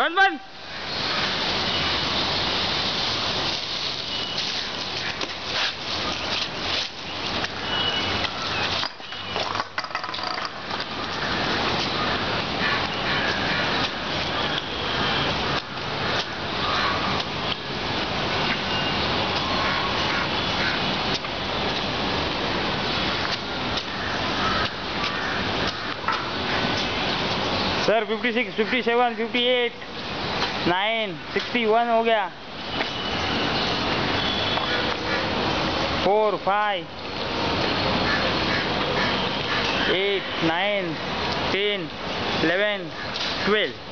Burn, burn! Sir 56, 57, 58, 9, 61 हो गया। Four five eight nine ten eleven twelve